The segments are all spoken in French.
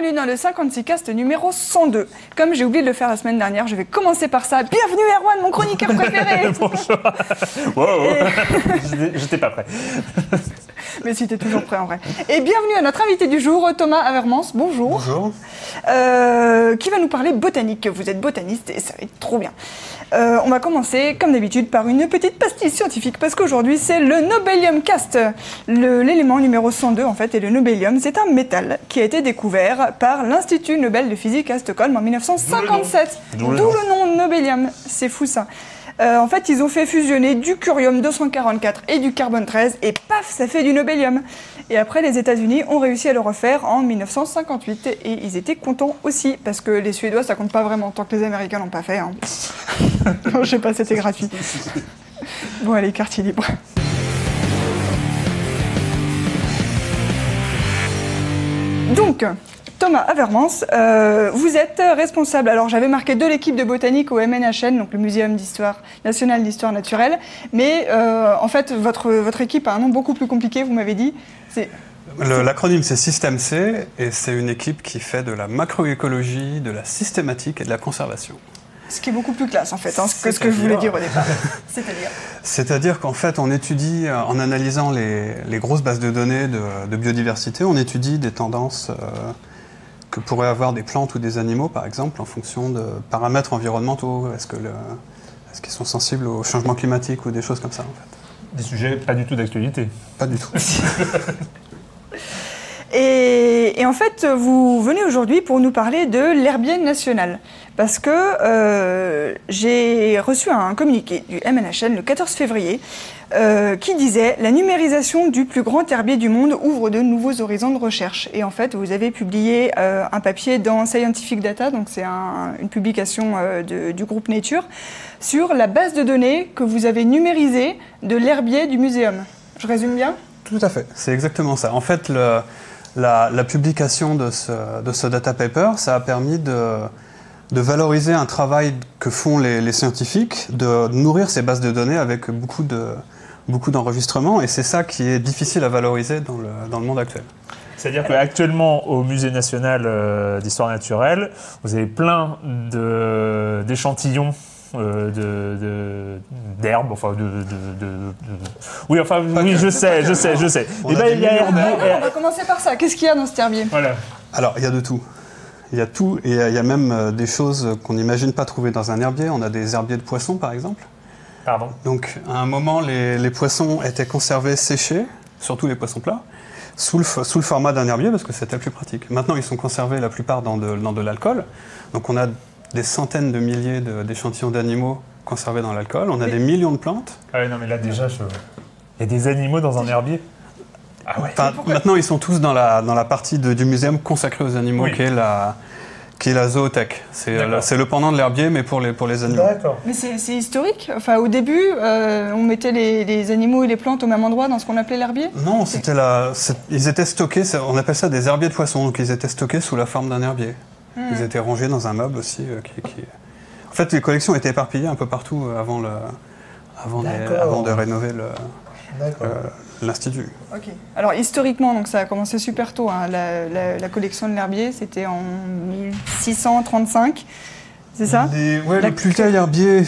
bienvenue dans le 56 cast numéro 102. Comme j'ai oublié de le faire la semaine dernière, je vais commencer par ça. Bienvenue Erwan, mon chroniqueur préféré Bonjour. Wow, J'étais pas prêt. Mais si t'es toujours prêt en vrai. Et bienvenue à notre invité du jour, Thomas Avermans. Bonjour. Bonjour. Euh, qui va nous parler botanique. Vous êtes botaniste et ça va être trop bien. Euh, on va commencer, comme d'habitude, par une petite pastille scientifique, parce qu'aujourd'hui, c'est le Nobelium Cast. L'élément numéro 102, en fait, est le Nobelium. C'est un métal qui a été découvert par l'Institut Nobel de physique à Stockholm en 1957. D'où le le nom Nobelium. C'est fou ça. Euh, en fait, ils ont fait fusionner du curium 244 et du carbone 13, et paf, ça fait du nobélium. Et après, les États-Unis ont réussi à le refaire en 1958, et ils étaient contents aussi, parce que les Suédois, ça compte pas vraiment, tant que les Américains l'ont pas fait. hein. non, je sais pas, c'était gratuit. Bon, allez, quartier libre. Donc, Thomas Avermans, euh, vous êtes responsable. Alors, j'avais marqué de l'équipe de botanique au MNHN, donc le Muséum d'histoire national d'histoire naturelle. Mais euh, en fait, votre, votre équipe a un nom beaucoup plus compliqué, vous m'avez dit. L'acronyme c'est Système C et c'est une équipe qui fait de la macroécologie, de la systématique et de la conservation. ce qui est beaucoup plus classe, en fait, hein, que ce que je voulais dire au départ. C'est-à-dire C'est-à-dire qu'en fait on étudie, euh, en analysant les, les grosses bases de données de, de biodiversité, on étudie des tendances euh, que pourraient avoir des plantes ou des animaux par exemple en fonction de paramètres environnementaux. Est-ce qu'ils sont sensibles au changement climatique ou des choses comme ça en fait? Des sujets pas du tout d'actualité. Pas du tout. Et, et en fait, vous venez aujourd'hui pour nous parler de l'herbier national. Parce que euh, j'ai reçu un communiqué du MNHN le 14 février euh, qui disait La numérisation du plus grand herbier du monde ouvre de nouveaux horizons de recherche. Et en fait, vous avez publié euh, un papier dans Scientific Data, donc c'est un- une publication du groupe Nature, sur la base de données que vous avez numérisée de l'herbier du muséum. Je résume bien? Tout à fait, c'est exactement ça. En fait, la, publication de ce data paper, ça a permis de, de valoriser un travail que font les, les scientifiques, de nourrir ces bases de données avec beaucoup de beaucoup d'enregistrements, et c'est ça qui est difficile à valoriser dans le, dans le monde actuel. C'est-à-dire qu'actuellement, au Musée national euh, d'histoire naturelle, vous avez plein de- d'échantillons. euh, de- de- d'herbes, enfin de, de- de- de- Oui, enfin, oui, je sais, je sais, je sais. On Et a ben, y a. On va commencer par ça. Qu'est-ce qu'il y a dans cet herbier? Voilà. Alors, il y a de tout. Il y a tout, et il y a même euh, des choses qu'on n'imagine pas trouver dans un herbier. On a des herbiers de poissons, par exemple. Pardon? Donc, à un moment, les, les poissons étaient conservés séchés, surtout les poissons plats, sous le, sous le format d'un herbier parce que c'était plus pratique. Maintenant, ils sont conservés la plupart dans de, dans de l'alcool. Donc, on a des centaines de milliers d'échantillons d'animaux conservés dans l'alcool. On a des millions de plantes. Ah ouais, non, mais là, déjà, je... il y a des animaux dans un herbier. Ah ouais. Enfin, maintenant, ils sont tous dans la, dans la partie de- du muséum consacrée aux animaux, Oui. qui, est la, qui est la zoothèque. C'est la- c'est le pendant de l'herbier, mais pour les, pour les animaux. Mais c'est historique. Enfin, au début, euh, on mettait les, les animaux et les plantes au même endroit dans ce qu'on appelait l'herbier? Non, c'était la, ils étaient stockés, on appelle ça des herbiers de poissons, donc ils étaient stockés sous la forme d'un herbier. Hmm. Ils étaient rangés dans un meuble aussi. euh, qui, qui- En fait, les collections étaient éparpillées un peu partout euh, avant, le, avant, les- avant de rénover le- euh, l'institut. Ok. Alors historiquement, donc ça a commencé super tôt. hein, la, la- la collection de l'herbier, c'était en 1635. C'est ça? Les, ouais, La- le plus vieil herbier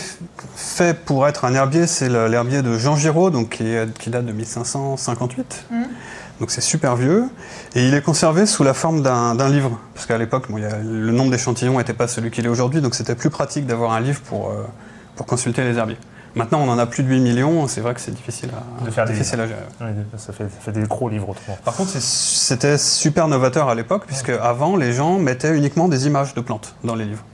fait pour être un herbier, c'est l'herbier de Jean Giraud, donc qui, est- qui date de 1558. Mhm. Donc c'est super vieux. Et il est conservé sous la forme d'un livre. Parce qu'à l'époque, bon, le nombre d'échantillons n'était pas celui qu'il est aujourd'hui, donc c'était plus pratique d'avoir un livre pour, euh, pour consulter les herbiers. Maintenant, on en a plus de 8 millions, c'est vrai que c'est difficile à, De faire des difficile à gérer. Oui, ça, fait, ça fait des gros livres autrement. Par contre, c'était super novateur à l'époque, puisque avant, les gens mettaient uniquement des images de plantes dans les livres.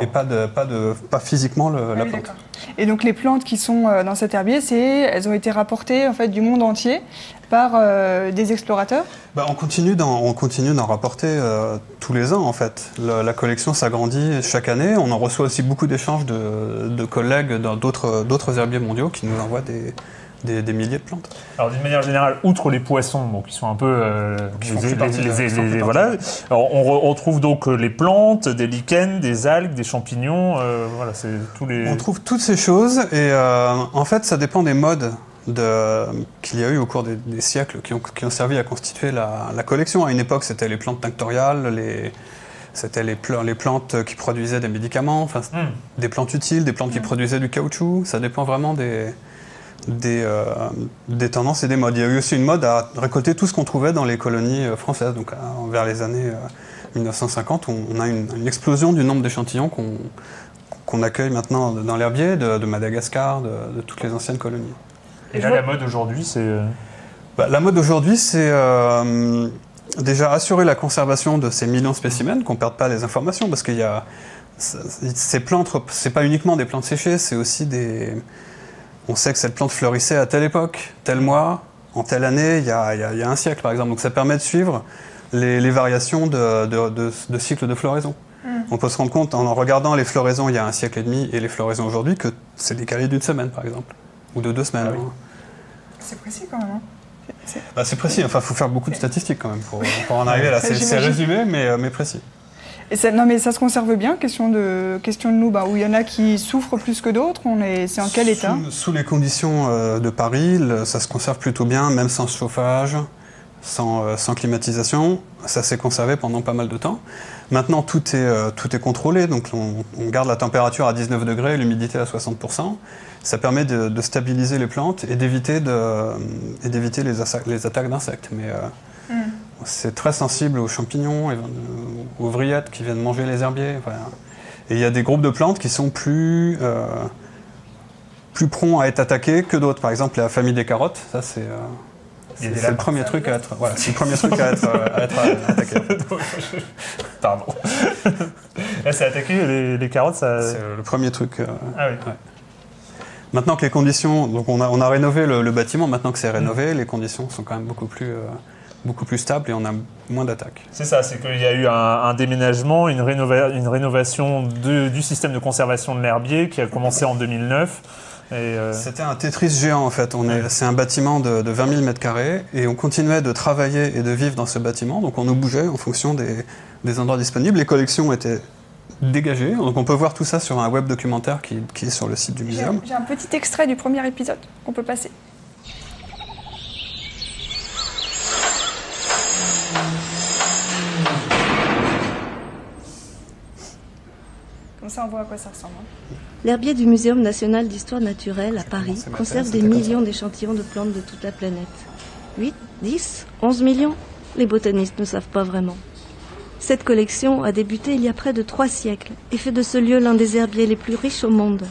Et pas, de, pas, de, pas physiquement le- Ah la oui, plante. Et donc les plantes qui sont euh, dans cet herbier, c'est, elles ont été rapportées en fait du monde entier par euh, des explorateurs? Bah, on continue d'en on continue d'en rapporter euh, tous les ans en fait. Le- la collection s'agrandit chaque année. On en reçoit aussi beaucoup d'échanges de, de collègues dans d'autres d'autres herbiers mondiaux qui nous envoient des, des, des milliers de plantes. Alors d'une manière générale, outre les poissons, bon, qui sont un peu euh, Qui les- les- les- plus voilà. Alors, on, re- on retrouve donc euh, les plantes, des lichens, des algues, des champignons. euh, voilà, c'est tous les. On trouve toutes ces choses et euh, en fait ça dépend des modes qu'il y a eu au cours des, siècles qui ont, qui ont, servi à constituer la, la collection. À une époque, c'était les plantes tinctoriales, les, c'était les, les, plantes qui produisaient des médicaments, enfin, hmm. des plantes utiles, des plantes qui hmm. produisaient du caoutchouc. Ça dépend vraiment des, des, euh, des, tendances et des modes. Il y a eu aussi une mode à récolter tout ce qu'on trouvait dans les colonies euh, françaises. Donc, vers les années 1950, on, a une, une, explosion du nombre d'échantillons qu'on accueille maintenant dans l'herbier, de, Madagascar, de, toutes les anciennes colonies. Et là, la mode aujourd'hui, c'est... Euh, bah, la mode aujourd'hui, c'est euh, déjà assurer la conservation de ces millions de spécimens, qu'on ne perde pas les informations, parce qu'il y a... Ces plantes, c'est pas uniquement des plantes séchées, c'est aussi des... On sait que cette plante fleurissait à telle époque, tel mois, en telle année, il y a, il y a un siècle par exemple. Donc ça permet de suivre les, variations de, de, cycle de floraison. On peut se rendre compte en regardant les floraisons il y a un siècle et demi et les floraisons aujourd'hui que c'est décalé d'une semaine par exemple, ou de deux semaines. Ah c'est précis quand même. Hein. Bah, c'est précis, enfin il faut faire beaucoup de statistiques quand même pour, en arriver là. C'est résumé mais, euh, mais précis. Et ça, non mais ça se conserve bien, question de, question de nous, bah, où il y en a qui souffrent plus que d'autres, c'est en quel état? sous, les conditions euh, de Paris, ça se conserve plutôt bien, même sans chauffage, sans, euh, sans climatisation, ça s'est conservé pendant pas mal de temps. Maintenant, tout est, euh, tout est contrôlé, donc on, garde la température à 19 degrés, l'humidité à 60%. Ça permet de, stabiliser les plantes et d'éviter les, les, attaques d'insectes. Mais. C'est très sensible aux champignons, et, aux vrillettes qui viennent manger les herbiers. Et il y a des groupes de plantes qui sont plus, euh, plus prompts à être attaqués que d'autres. Par exemple, la famille des carottes, ça c'est c'est le premier truc à être, voilà, c'est le premier truc à être, à être attaqué. Pardon. Là, c'est attaqué les, carottes, ça. C'est le premier truc. Euh, ah oui. Maintenant que les conditions, donc on a, on a rénové le, bâtiment. Maintenant que c'est rénové, les conditions sont quand même beaucoup plus. Beaucoup plus stables et on a moins d'attaques. C'est ça, c'est qu'il y a eu un, déménagement, une, une rénovation du système de conservation de l'herbier qui a commencé en 2009 euh, C'était un Tetris géant en fait. C'est un bâtiment de, 20 000 mètres carrés et on continuait de travailler et de vivre dans ce bâtiment. Donc on nous bougeait en fonction des, endroits disponibles. Les collections étaient dégagées. Donc on peut voir tout ça sur un web documentaire qui, qui est sur le site du muséum. J'ai un petit extrait du premier épisode qu'on peut passer. Comme ça, on voit à quoi ça ressemble. Hein. L'herbier du Muséum national d'histoire naturelle à Paris conserve des millions d'échantillons de plantes de toute la planète. 8, 10, 11 millions Les botanistes ne savent pas vraiment. Cette collection a débuté il y a près de trois siècles et fait de ce lieu l'un des herbiers les plus riches au monde.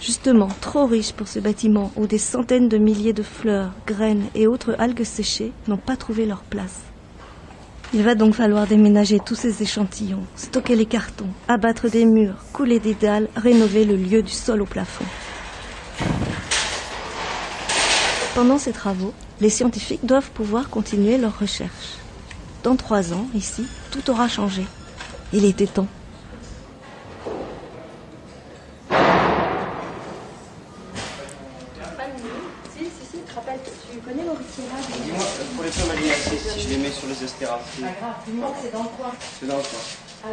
Justement, trop riche pour ce bâtiment où des centaines de milliers de fleurs, graines et autres algues séchées n'ont pas trouvé leur place. Il va donc falloir déménager tous ces échantillons, stocker les cartons, abattre des murs, couler des dalles, rénover le lieu du sol au plafond. Pendant ces travaux, les scientifiques doivent pouvoir continuer leurs recherches. Dans trois ans, ici, tout aura changé. Il était temps. C'est pas grave, tu montres, c'est dans le coin. C'est dans le coin. Ah,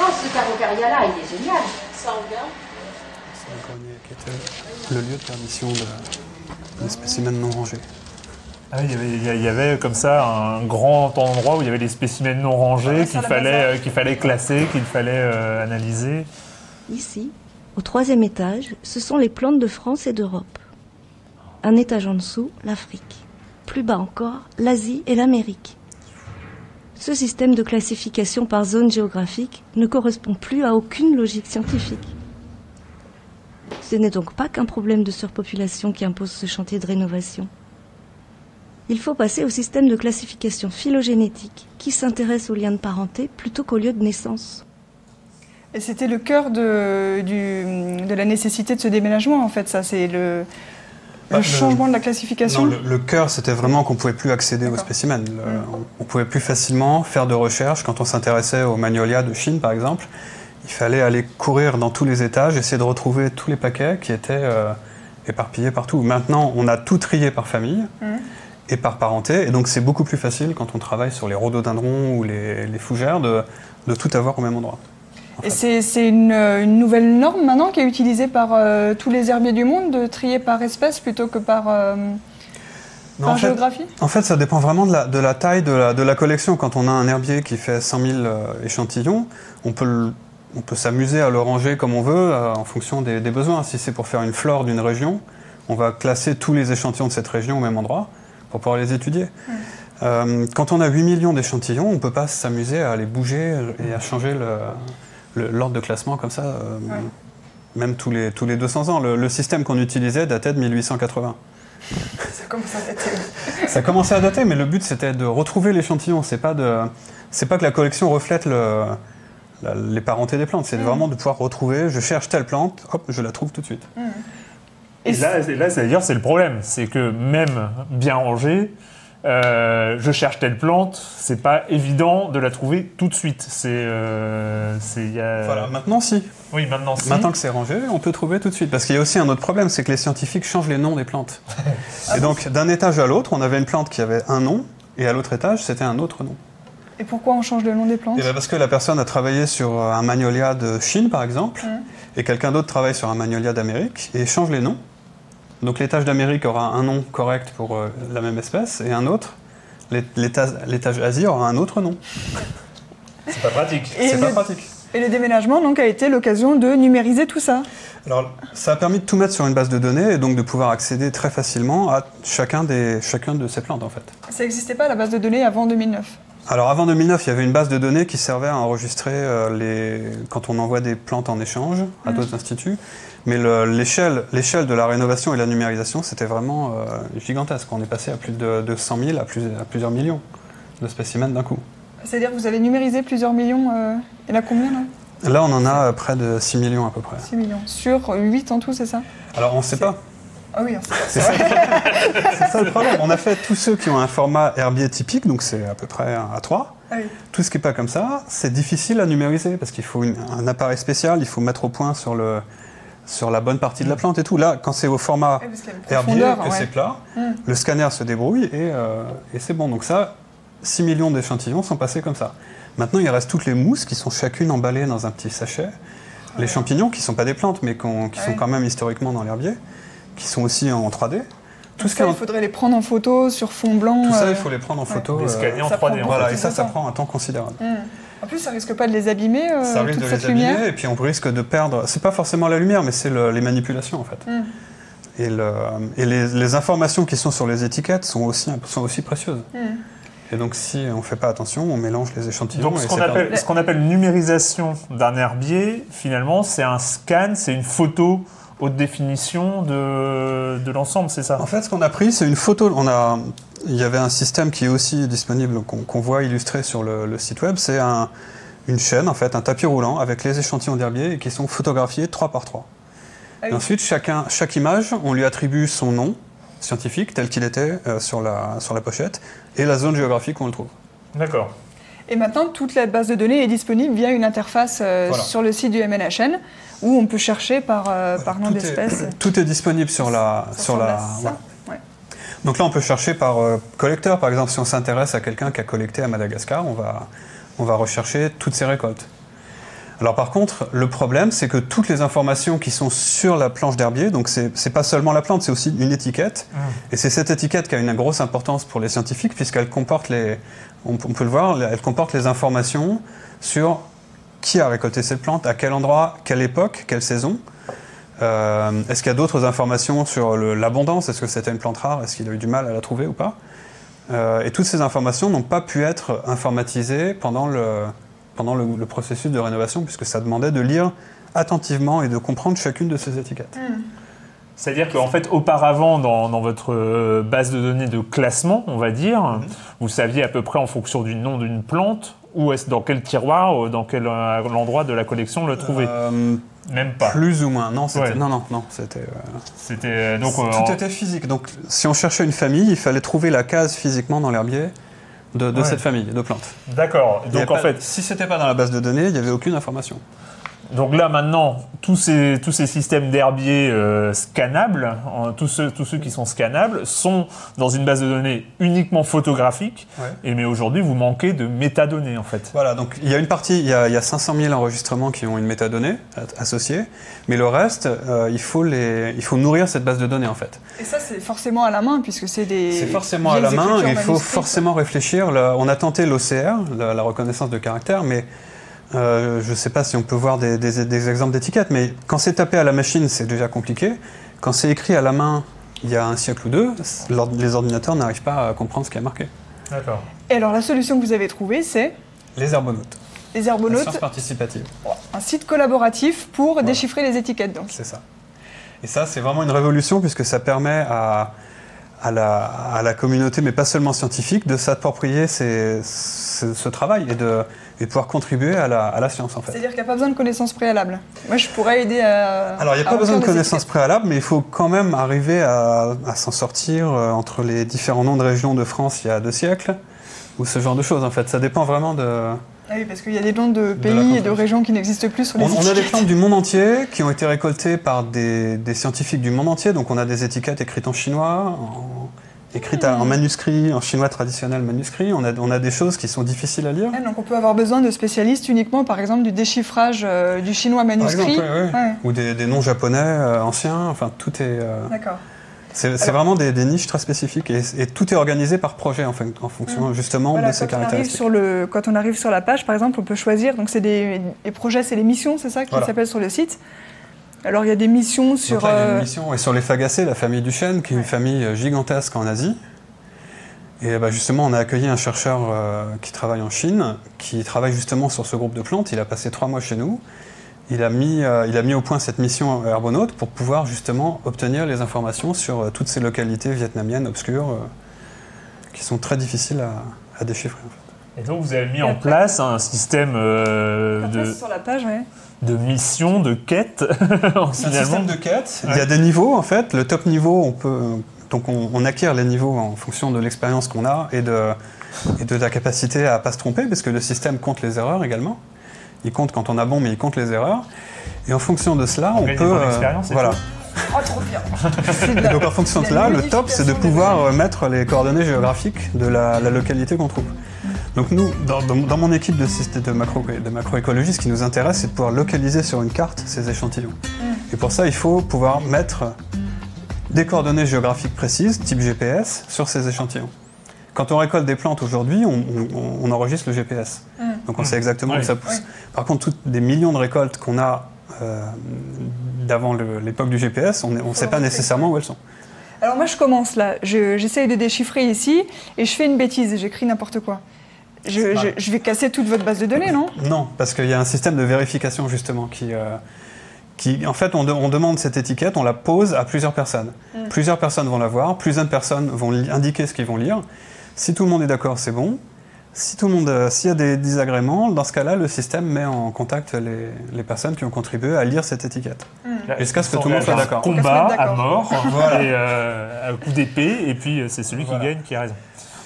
oh, ce carocaria-là, il est génial. Ça en vient. C'est le lieu de permission de, des spécimens non rangés. Ah, il, y avait, il, y avait, comme ça un grand endroit où il y avait des spécimens non rangés qu'il fallait, euh, qu'il fallait classer, qu'il fallait euh, analyser. Ici, au troisième étage, ce sont les plantes de France et d'Europe. Un étage en dessous, l'Afrique. Plus bas encore, l'Asie et l'Amérique. Ce système de classification par zone géographique ne correspond plus à aucune logique scientifique. Ce n'est donc pas qu'un problème de surpopulation qui impose ce chantier de rénovation. Il faut passer au système de classification phylogénétique qui s'intéresse aux liens de parenté plutôt qu'au lieu de naissance. Et c'était le cœur de, de la nécessité de ce déménagement, en fait, ça. C'est le, le changement de la classification Le, cœur, c'était vraiment qu'on ne pouvait plus accéder aux spécimens. on pouvait plus facilement faire de recherches. Quand on s'intéressait aux magnolia de Chine, par exemple, il fallait aller courir dans tous les étages, essayer de retrouver tous les paquets qui étaient euh, éparpillés partout. Maintenant, on a tout trié par famille mmh. et par parenté. Et donc, c'est beaucoup plus facile quand on travaille sur les rhododendrons ou les, fougères de, de tout avoir au même endroit. Et c'est une, une, nouvelle norme maintenant qui est utilisée par tous les herbiers du monde de trier par espèce plutôt que par en géographie fait, En fait, ça dépend vraiment de la, de la taille de la, de la, collection. Quand on a un herbier qui fait 100 000 euh, échantillons, on peut, on peut s'amuser à le ranger comme on veut euh, en fonction des, besoins. Si c'est pour faire une flore d'une région, on va classer tous les échantillons de cette région au même endroit pour pouvoir les étudier. Euh, quand on a 8 millions d'échantillons, on ne peut pas s'amuser à les bouger et à changer l'ordre de classement comme ça, même tous les, tous les 200 ans. Le, le système qu'on utilisait datait de 1880. Ça commence à dater. Ça commençait à dater, mais le but c'était de retrouver l'échantillon. C'est pas de, c'est pas que la collection reflète le, les parentés des plantes. C'est mm. vraiment de pouvoir retrouver. Je cherche telle plante, hop, je la trouve tout de suite. Mm. Et, là, là c'est-à-dire, c'est le problème, c'est que même bien rangé, euh, je cherche telle plante, c'est pas évident de la trouver tout de suite. C'est, euh, Voilà, maintenant si. Oui, maintenant si. Maintenant que c'est rangé, on peut trouver tout de suite. Parce qu'il y a aussi un autre problème, c'est que les scientifiques changent les noms des plantes. et donc, d'un étage à l'autre, on avait une plante qui avait un nom, et à l'autre étage, c'était un autre nom. Et pourquoi on change le nom des plantes et eh Parce que la personne a travaillé sur un magnolia de Chine, par exemple, mmh. et quelqu'un d'autre travaille sur un magnolia d'Amérique, et change les noms. Donc l'étage d'Amérique aura un nom correct pour euh, la même espèce et un autre. L'étage Asie aura un autre nom. C'est pas pratique. C'est pas pratique. Et le déménagement donc, a été l'occasion de numériser tout ça Alors, ça a permis de tout mettre sur une base de données et donc de pouvoir accéder très facilement à chacun, des, chacun de ces plantes en fait. Ça n'existait pas la base de données avant 2009 alors avant 2009, il y avait une base de données qui servait à enregistrer euh, les... quand on envoie des plantes en échange à mmh. d'autres instituts. Mais l'échelle de la rénovation et la numérisation, c'était vraiment euh, gigantesque. On est passé à plus de, 100 000 à, plusieurs millions de spécimens d'un coup. C'est-à-dire que vous avez numérisé plusieurs millions, euh, et là combien là? Là, on en a près de 6 millions à peu près. 6 millions. Sur 8 en tout, c'est ça? Alors, on ne sait pas. Ah oui, c'est ça. ça le problème. On a fait tous ceux qui ont un format herbier typique, donc c'est à peu près à 3. Ah tout ce qui n'est pas comme ça, c'est difficile à numériser parce qu'il faut un appareil spécial, il faut mettre au point sur le, sur la bonne partie de la plante et tout. Là, quand c'est au format herbier, que c'est plat, mm. le scanner se débrouille euh, et, c'est bon. Donc ça, 6 millions d'échantillons sont passés comme ça. Maintenant, il reste toutes les mousses qui sont chacune emballées dans un petit sachet. Les champignons, qui ne sont pas des plantes, mais qui sont quand même historiquement dans l'herbier, qui sont aussi en 3D. Tout ça, il faudrait les prendre en photo sur fond blanc. Tout ça, il euh, faut les prendre en photo. Les scanner en 3D. Voilà, et ça, ça prend un temps considérable. Mm. En plus, ça risque pas de les abîmer, euh, ça risque de les abîmer, et puis on risque de perdre. C'est pas forcément la lumière, mais c'est les manipulations en fait. Hmm. Et, le, et les, informations qui sont sur les étiquettes sont aussi, sont aussi précieuses. Hmm. Et donc, si on ne fait pas attention, on mélange les échantillons. Donc, ce qu'on appelle, qu appelle, numérisation d'un herbier, finalement, c'est un scan, c'est une photo haute définition de, de l'ensemble, c'est ça? En fait, ce qu'on a pris, c'est une photo. On a, il y avait un système qui est aussi disponible, qu'on voit illustré sur le, site web. C'est un, une chaîne, en fait, un tapis roulant avec les échantillons d'herbier qui sont photographiés 3 par 3. Ah et ensuite, chacun, chaque image, on lui attribue son nom scientifique tel qu'il était euh, sur, la, sur la pochette et la zone géographique où on le trouve. D'accord. Et maintenant, toute la base de données est disponible via une interface euh, sur le site du MNHN où on peut chercher par, euh, par nom d'espèce. Tout est disponible sur la. Sur, la, donc là, on peut chercher par euh, collecteur. Par exemple, si on s'intéresse à quelqu'un qui a collecté à Madagascar, on va, on va rechercher toutes ses récoltes. Alors par contre, le problème, c'est que toutes les informations qui sont sur la planche d'herbier, donc c'est pas seulement la plante, c'est aussi une étiquette. Ah. Et c'est cette étiquette qui a une grosse importance pour les scientifiques, puisqu'elle comporte les, on, peut le voir, elle comporte les informations sur qui a récolté cette plante, à quel endroit, quelle époque, quelle saison. Euh, est-ce qu'il y a d'autres informations sur l'abondance? Est-ce que c'était une plante rare? Est-ce qu'il a eu du mal à la trouver ou pas? Euh, Et toutes ces informations n'ont pas pu être informatisées pendant, le, pendant le, processus de rénovation, puisque ça demandait de lire attentivement et de comprendre chacune de ces étiquettes. Hmm. C'est-à-dire qu'en fait, auparavant, dans, votre euh, base de données de classement, on va dire, hmm. vous saviez à peu près en fonction du nom d'une plante, où est-ce, dans quel tiroir, dans quel endroit de la collection le trouver même pas. Plus ou moins. Non, c'était. Non, non, non. C'était. Euh, c'était euh, donc. Euh, tout était physique. Donc, si on cherchait une famille, il fallait trouver la case physiquement dans l'herbier de, cette famille de plantes. D'accord. Donc en fait, si c'était pas dans la base de données, il n'y avait aucune information. Donc là maintenant, tous ces, tous ces systèmes d'herbiers euh, scannables, en- tous, ceux, tous ceux qui sont scannables, sont dans une base de données uniquement photographique. Ouais. Et mais aujourd'hui, vous manquez de métadonnées en fait. Voilà, donc il y a une partie, il y a, il y a 500 000 enregistrements qui ont une métadonnée associée, mais le reste, euh, il, faut les, il faut nourrir cette base de données en fait. Et ça, c'est forcément à la main, puisque c'est des. C'est forcément à la main, il faut forcément réfléchir. On a tenté l'OCR, la, la reconnaissance de caractère, mais euh, je ne sais pas si on peut voir des, des- des exemples d'étiquettes, mais quand c'est tapé à la machine, c'est déjà compliqué. Quand c'est écrit à la main, il y a un siècle ou deux, les ordinateurs n'arrivent pas à comprendre ce qui est marqué. D'accord. Et alors, la solution que vous avez trouvée, c'est Les herbonautes. les La herbonautes, science participative. un site collaboratif pour déchiffrer les étiquettes. Donc. C'est ça. Et ça, c'est vraiment une révolution puisque ça permet à, à, la, à la communauté, mais pas seulement scientifique, de s'approprier ce, travail et de, et de pouvoir contribuer à la, à la science en fait. C'est-à-dire qu'il n'y a pas besoin de connaissances préalables. Moi, je pourrais aider à. Alors, il n'y a pas besoin de connaissances préalables, mais il faut quand même arriver à, à s'en sortir euh, entre les différents noms de régions de France il y a deux siècles, ou ce genre de choses en fait. Ça dépend vraiment de... Ah oui, parce qu'il y a des noms de pays et de régions qui n'existent plus sur les On, on a des plantes du monde entier qui ont été récoltées par des, des scientifiques du monde entier. Donc on a des étiquettes écrites en chinois, en, écrites en manuscrit, en chinois traditionnel manuscrit. On a, on a des choses qui sont difficiles à lire. Ah, donc on peut avoir besoin de spécialistes uniquement, par exemple, du déchiffrage euh, du chinois Par manuscrit. exemple, ouais, ouais. Ouais, Ou des, des noms japonais euh, anciens. Enfin, tout est. euh, D'accord. C'est vraiment des, des niches très spécifiques et, et tout est organisé par projet en, fonction justement Voilà, de ces caractéristiques. sur le, quand on arrive sur la page, par exemple, on peut choisir. Donc, c'est des les projets, c'est les missions, c'est ça qui Voilà. s'appelle sur le site. Alors, il y a des missions sur. Là, il y a euh, et sur les fagacées, la famille du chêne, qui est une famille euh, gigantesque en Asie. Et bah, justement, on a accueilli un chercheur euh, qui travaille en Chine, qui travaille justement sur ce groupe de plantes. Il a passé trois mois chez nous. Il a mis, euh, il a mis au point cette mission Herbonaute pour pouvoir justement obtenir les informations sur euh, toutes ces localités vietnamiennes obscures euh, qui sont très difficiles à, à déchiffrer. en fait. Et donc vous avez mis Et en après- place un système euh, de, c'est sur la page, ouais. de mission, de quête, C'est un système de quête. Il y a des niveaux en fait. Le top niveau, on peut donc on, on acquiert les niveaux en fonction de l'expérience qu'on a et de et de la capacité à pas se tromper, parce que le système compte les erreurs également. Il compte quand on a bon, mais il compte les erreurs. Et en fonction de cela, on gagne peut et voilà. Oh, trop bien la- Donc en fonction de la cela, le top, c'est de pouvoir euh, mettre les coordonnées géographiques de la, la localité qu'on trouve. Donc nous, dans, dans- dans mon équipe de, de, macro, de macroécologie, ce qui nous intéresse, c'est de pouvoir localiser sur une carte ces échantillons. Et pour ça, il faut pouvoir mettre des coordonnées géographiques précises, type GPS, sur ces échantillons. Quand on récolte des plantes aujourd'hui, on, on- on enregistre le GPS. Donc on sait exactement Oui. où ça pousse. Oui. Par contre, toutes des millions de récoltes qu'on a euh, d'avant l'époque du GPS, on ne sait pas nécessairement où elles sont. Alors, moi, je commence là. Je- J'essaye de déchiffrer ici et je fais une bêtise. J'écris n'importe quoi. Je, mal. je- je vais casser toute votre base de données, non? Non, parce qu'il y a un système de vérification justement qui, euh, qui en fait, on, de- on demande cette étiquette, on la pose à plusieurs personnes. Mm. Plusieurs personnes vont la voir, plusieurs personnes vont indiquer ce qu'ils vont lire. Si tout le monde est d'accord, c'est bon. Si tout le monde, euh, s'il y a des désagréments, dans ce cas-là, le système met en contact les, les personnes qui ont contribué à lire cette étiquette. Là, Jusqu'à ce que tout le monde soit d'accord. Combat à mort, Voilà. et, euh, à coup d'épée, et puis euh, c'est celui Voilà. qui gagne qui a raison.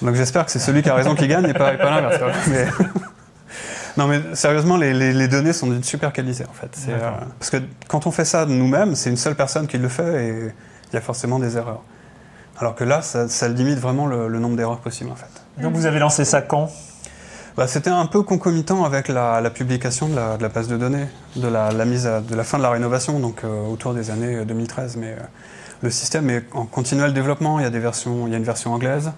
Donc j'espère que c'est celui qui a raison qui gagne et pas, et pas l'inverse. Mais- non mais sérieusement, les, les- les données sont d'une super qualité en fait. Euh, parce que quand on fait ça nous-mêmes, c'est une seule personne qui le fait et il y a forcément des erreurs. Alors que là, ça, ça limite vraiment le, le nombre d'erreurs possibles en fait. Donc vous avez lancé ça quand? Bah, c'était un peu concomitant avec la, la publication de la, de la base de données, de la, la mise à- de la fin de la rénovation, donc euh, autour des années euh, 2013. Mais euh, le système est en continuel développement. Il y a des versions, il y a une version anglaise.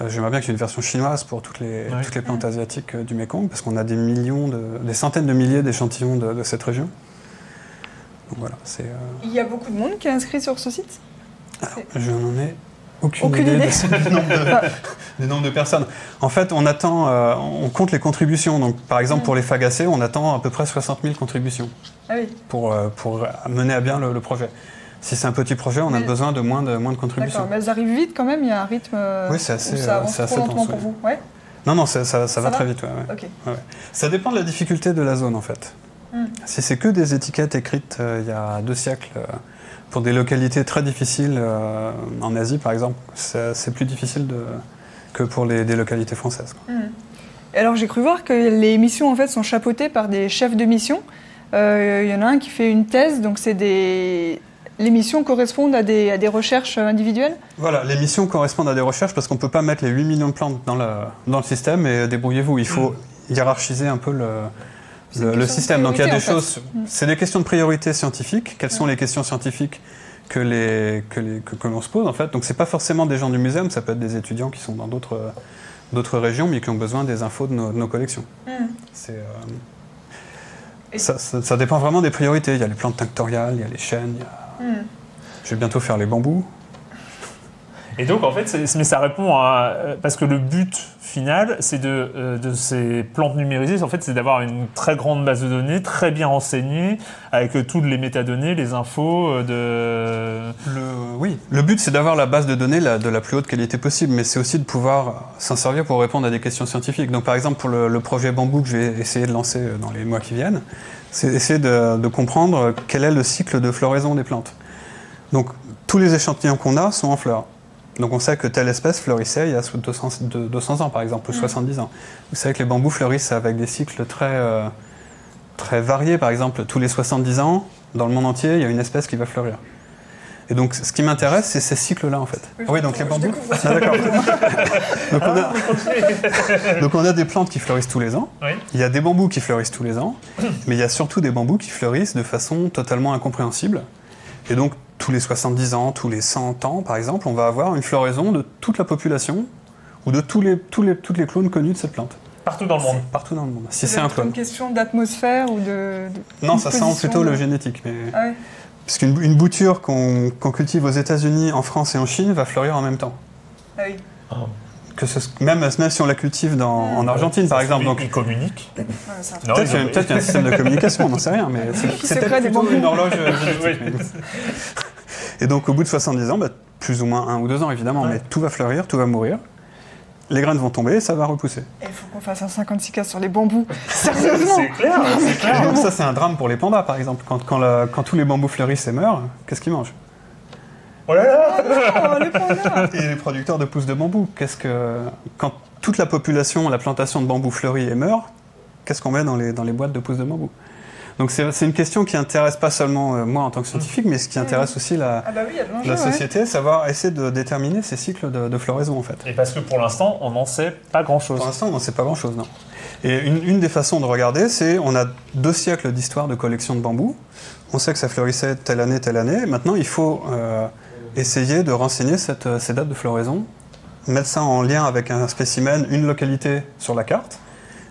Euh, J'aimerais bien qu'il y ait une version chinoise pour toutes les, Ouais. toutes les plantes asiatiques euh, du Mekong, parce qu'on a des millions, de, des centaines de milliers d'échantillons de, de cette région. Donc voilà, c'est. euh, Il y a beaucoup de monde qui est inscrit sur ce site? Je n'en ai aucune, Aucune idée, idée. de- du, nombre de, du nombre de personnes. En fait, on attend, euh, on compte les contributions. Donc, par exemple, pour les fagacés, on attend à peu près 60 000 contributions Ah oui, pour, euh, pour mener à bien le, le projet. Si c'est un petit projet, on a besoin de moins de, moins de contributions. Mais elles arrivent vite quand même, il y a un rythme. euh, Oui, c'est assez, où ça avance c'est assez trop dense, pour oui. vous. Ouais, Non, non, ça, ça- ça Ça va, va très vite. ouais. Ça dépend de la difficulté de la zone, en fait. Hmm. Si c'est que des étiquettes écrites euh, il y a deux siècles pour des localités très difficiles, euh, en Asie par exemple, c'est plus difficile de- que pour les, des localités françaises. quoi. Et alors j'ai cru voir que les missions en fait sont chapeautées par des chefs de mission. Il y en a un qui fait une thèse, donc c'est des les missions correspondent à des, à des, recherches individuelles? Voilà, les missions correspondent à des recherches parce qu'on ne peut pas mettre les 8 millions de plantes dans, dans le système et débrouillez-vous. Il faut mm. hiérarchiser un peu le, le, système. Donc il y a des choses, mm. c'est des questions de priorité scientifique. Quelles sont les questions scientifiques que, les, que, les, que, l'on se pose en fait? Donc c'est pas forcément des gens du muséum, ça peut être des étudiants qui sont dans d'autres, d'autres régions mais qui ont besoin des infos de nos, collections. Mm. C'est, euh, ça, ça, dépend vraiment des priorités. Il y a les plantes tinctoriales, il y a les chênes, il y a je vais bientôt faire les bambous. Et donc, en fait, mais ça répond à. Parce que le but final, c'est de, euh, de, ces plantes numérisées, en fait, c'est d'avoir une très grande base de données, très bien renseignée, avec toutes les métadonnées, les infos euh, de. Le, oui, le but, c'est d'avoir la base de données de la plus haute qualité possible, mais c'est aussi de pouvoir s'en servir pour répondre à des questions scientifiques. Donc, par exemple, pour le, projet bambou que je vais essayer de lancer euh, dans les mois qui viennent, c'est essayer de comprendre quel est le cycle de floraison des plantes. Donc, tous les échantillons qu'on a sont en fleurs. Donc on sait que telle espèce fleurissait il y a 200, 200 ans par exemple, ou 70 mm. ans. Vous savez que les bambous fleurissent avec des cycles très, euh, très variés. Par exemple, tous les 70 ans, dans le monde entier, il y a une espèce qui va fleurir. Et donc ce qui m'intéresse, c'est ces cycles-là en fait. Oui, donc les bambous. Ah, d'accord. donc, on a... donc on a des plantes qui fleurissent tous les ans. Il y a des bambous qui fleurissent tous les ans, mais il y a surtout des bambous qui fleurissent de façon totalement incompréhensible. Et donc tous les 70 ans, tous les 100 ans, par exemple, on va avoir une floraison de toute la population ou de tous les, tous les, toutes les clones connus de cette plante. Partout dans le monde. Partout dans le monde. Si c'est un clone. une question d'atmosphère ou de, Non, ça sent plutôt le génétique. Mais... Ah Puisqu'une une bouture qu'on cultive aux États-Unis, en France et en Chine va fleurir en même temps. Ah oui. Ah même, même si on la cultive en Argentine, par exemple. Donc, ils communiquent. Peut-être qu'il y, a un système de communication, on n'en sait rien, mais c'est peut-être une horloge Et donc, au bout de 70 ans, bah, plus ou moins un ou deux ans évidemment, mais tout va fleurir, tout va mourir. Les graines vont tomber et ça va repousser. Il faut qu'on fasse un 56 cas sur les bambous. Sérieusement C'est clair, c'est clair. donc ça, c'est un drame pour les pandas, par exemple. Quand, quand, quand tous les bambous fleurissent et meurent, qu'est-ce qu'ils mangent? Oh là là oh, Et les producteurs de pousses de bambou, qu'est-ce que quand toute la population, la plantation de bambou fleurit et meurt, qu'est-ce qu'on met dans les, dans les boîtes de pousses de bambou donc c'est une question qui intéresse pas seulement euh, moi en tant que scientifique, mais ce qui intéresse aussi la, ah bah la société, savoir essayer de déterminer ces cycles de, floraison en fait. Et parce que pour l'instant, on n'en sait pas grand-chose. Pour l'instant, on n'en sait pas grand-chose, non. Et une, une, des façons de regarder, c'est on a deux siècles d'histoire de collection de bambou. On sait que ça fleurissait telle année, telle année. Maintenant, il faut euh, essayer de renseigner cette, euh, ces dates de floraison, mettre ça en lien avec un spécimen, une localité sur la carte.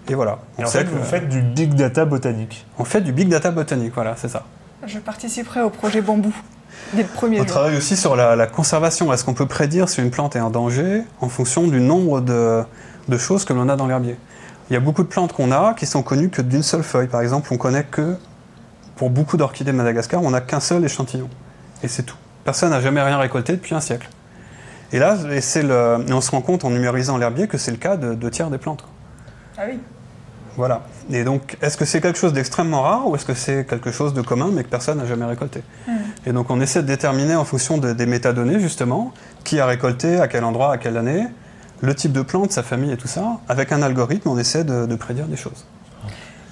Et voilà. en fait, vous faites du big data botanique. On fait du big data botanique, voilà, c'est ça. Je participerai au projet bambou dès le premier On travaille aussi sur la, conservation. Est-ce qu'on peut prédire si une plante est en danger en fonction du nombre de, de choses que l'on a dans l'herbier? Il y a beaucoup de plantes qu'on a qui sont connues que d'une seule feuille. Par exemple, on connaît que pour beaucoup d'orchidées de Madagascar, on n'a qu'un seul échantillon. Et c'est tout. Personne n'a jamais rien récolté depuis un siècle. Et là, et le, on se rend compte en numérisant l'herbier que c'est le cas de deux tiers des plantes. Ah oui. Voilà. Et donc, est-ce que c'est quelque chose d'extrêmement rare ou est-ce que c'est quelque chose de commun mais que personne n'a jamais récolté hmm. Et donc, on essaie de déterminer en fonction des métadonnées, justement, qui a récolté, à quel endroit, à quelle année, le type de plante, sa famille et tout ça. Avec un algorithme, on essaie de, de prédire des choses.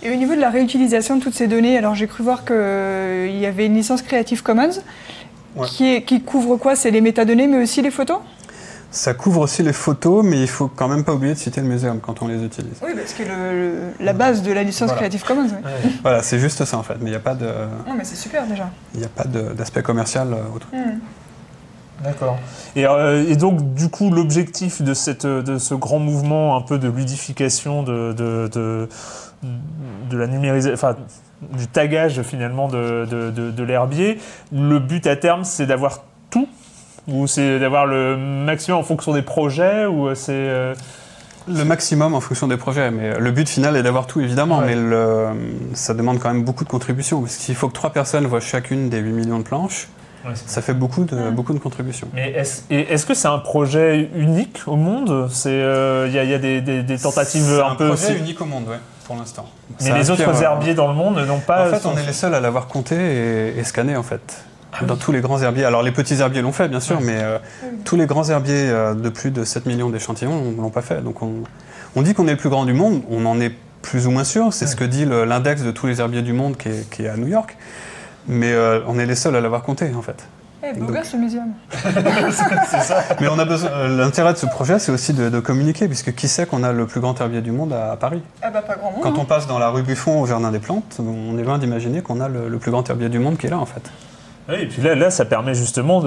Et au niveau de la réutilisation de toutes ces données, alors j'ai cru voir qu'il y avait une licence Creative Commons. Qui, couvre quoi? C'est les métadonnées, mais aussi les photos? Ça couvre aussi les photos, mais il faut quand même pas oublier de citer le muséum quand on les utilise. Oui, parce que la base de la licence Creative Commons. Voilà, c'est juste ça en fait, mais il n'y a pas de. Non, mais c'est super déjà. Il n'y a pas d'aspect commercial euh, autre. Hmm. D'accord. Euh, et, donc, du coup, l'objectif de, cette, de ce grand mouvement un peu de ludification de, de, de, de la numérisation, du tagage finalement de, de, l'herbier. Le but à terme, c'est d'avoir Ou c'est d'avoir le maximum en fonction des projets Ou c'est. Euh, le maximum en fonction des projets, mais le but final est d'avoir tout évidemment, mais le, ça demande quand même beaucoup de contributions, parce qu'il faut que trois personnes voient chacune des 8 millions de planches, ça fait beaucoup de, beaucoup de contributions. Mais est-ce que c'est un projet unique au monde? Il euh, y, a, des, des, tentatives un, un, peu... C'est un projet unique au monde, oui pour l'instant. Mais les autres euh, herbiers dans le monde n'ont pas. En fait, on est les seuls à l'avoir compté et, scanné en fait. Ah dans tous les grands herbiers. Alors les petits herbiers l'ont fait bien sûr, mais euh, tous les grands herbiers euh, de plus de 7 millions d'échantillons ne l'ont pas fait. Donc on, dit qu'on est le plus grand du monde, on n'en est plus ou moins sûr. C'est ce que dit l'index de tous les herbiers du monde qui est, qui est à New York. Mais on est les seuls à l'avoir compté, en fait. Eh, beau gosse, le muséum. c'est ça. Mais on a besoin. L'intérêt de ce projet, c'est aussi de, communiquer, puisque qui sait qu'on a le plus grand herbier du monde à, Paris? Ah bah pas grand monde. Quand hein. on passe dans la rue Buffon au Jardin des Plantes, on est loin d'imaginer qu'on a le, plus grand herbier du monde qui est là, en fait. Oui, et puis là, là, ça permet justement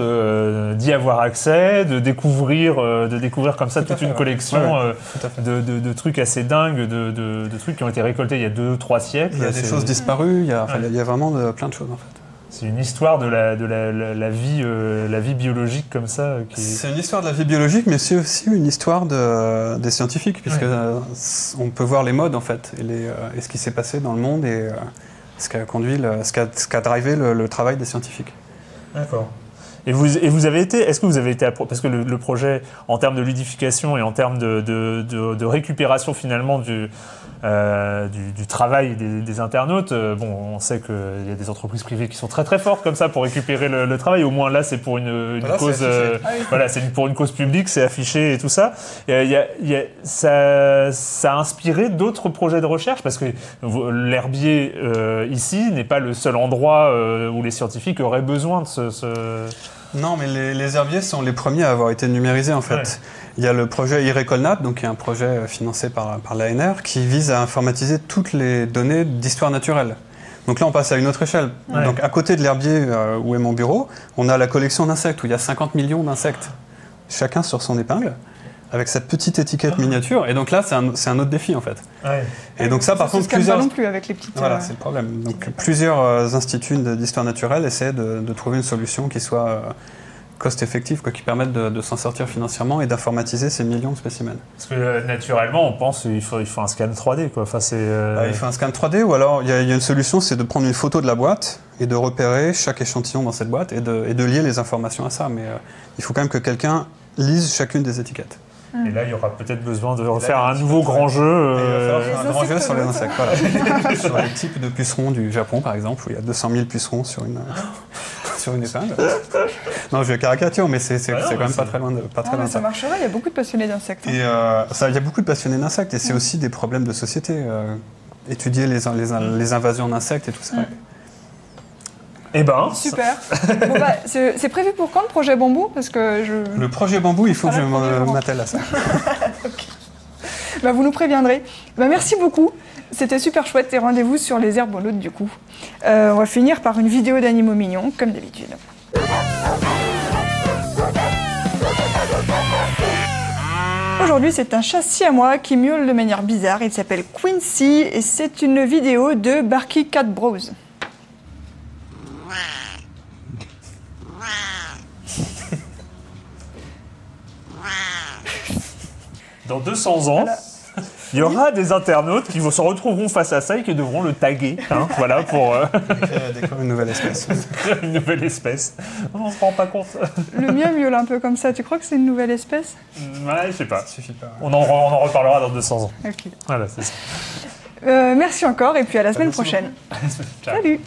d'y avoir accès, de découvrir, euh, de découvrir comme ça toute une collection euh, de, trucs assez dingues, de, trucs qui ont été récoltés il y a deux, trois siècles. Il y a des choses disparues, il y a, il y a vraiment plein de choses en fait. C'est une histoire de la, de la, vie, euh, la vie biologique comme ça. C'est une histoire de la vie biologique, mais c'est aussi une histoire de, des scientifiques, puisque euh, on peut voir les modes en fait, et, les, euh, et ce qui s'est passé dans le monde et ce qui a conduit, ce qui a, ce drivé le, travail des scientifiques. D'accord. Et vous, et vous avez été, est-ce que vous avez été, parce que le, projet, en termes de ludification et en termes de, de récupération finalement du, euh, du, travail des, internautes. Euh, bon, on sait qu'il y a des entreprises privées qui sont très très fortes comme ça pour récupérer le, travail. Au moins là, c'est pour une, cause, euh, ah voilà, c'est pour une cause publique, c'est affiché et tout ça. y ça, ça, a inspiré d'autres projets de recherche parce que l'herbier ici n'est pas le seul endroit où les scientifiques auraient besoin de ce... Non, mais les, herbiers sont les premiers à avoir été numérisés en fait. Il y a le projet IRECOLNAP, donc qui est un projet euh, financé par, par l'ANR, qui vise à informatiser toutes les données d'histoire naturelle. Donc là, on passe à une autre échelle. Donc à côté de l'herbier euh, où est mon bureau, on a la collection d'insectes, où il y a 50 millions d'insectes, chacun sur son épingle, avec cette petite étiquette miniature. Et donc là, c'est un, un, autre défi, en fait. Et donc ça, par contre, plusieurs... non plus avec les petites... Voilà, euh, c'est le problème. Donc plusieurs instituts d'histoire naturelle essaient de, de, trouver une solution qui soit cost-effectifs qui permettent de, s'en sortir financièrement et d'informatiser ces millions de spécimens. Parce que euh, naturellement, on pense qu'il faut, il faut un scan 3D. Quoi. Enfin, c'est, euh, bah, il faut un scan 3D ou alors il y, a une solution, c'est de prendre une photo de la boîte et de repérer chaque échantillon dans cette boîte et de, et de lier les informations à ça. Mais euh, il faut quand même que quelqu'un lise chacune des étiquettes. Et là, il y aura peut-être besoin de refaire un nouveau grand jeu. un grand jeu sur les insectes. Voilà. sur les types de pucerons du Japon, par exemple, où il y a 200 000 pucerons sur une, sur une épingle. non, je caricature, mais c'est ah quand même pas très loin de, pas très ah, loin Ça marcherait, il y a beaucoup de passionnés d'insectes. Hein. Et euh, ça, il y a beaucoup de passionnés d'insectes, et c'est mm. aussi des problèmes de société. Euh, étudier les, les, invasions d'insectes et tout ça. Mm. Eh ben. Super. bon bah, c'est prévu pour quand le projet bambou? Parce que je... Le projet bambou, il faut que je m'attelle à ça. bah, vous nous préviendrez. Bah, merci beaucoup. C'était super chouette et rendez-vous sur les herbes l'autre du coup. Euh, on va finir par une vidéo d'animaux mignons, comme d'habitude. Aujourd'hui, c'est un chat siamois qui miaule de manière bizarre. Il s'appelle Quincy et c'est une vidéo de Barky Cat Bros. Dans 200 ans, il y aura des internautes qui se retrouveront face à ça et qui devront le taguer. Hein, voilà pour. Euh... Décrire une nouvelle espèce. une nouvelle espèce. On se rend pas compte. Le mien miaule un peu comme ça. Tu crois que c'est une nouvelle espèce? Ouais, je sais pas. suffit pas. On, en, on en reparlera dans 200 ans. Ok. Voilà, c'est ça. Euh, merci encore et puis à la semaine prochaine. Salut